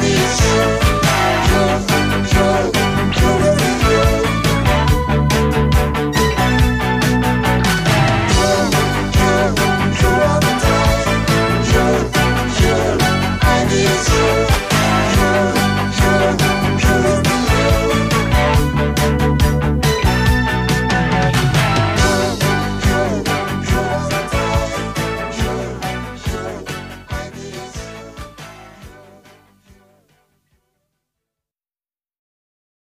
these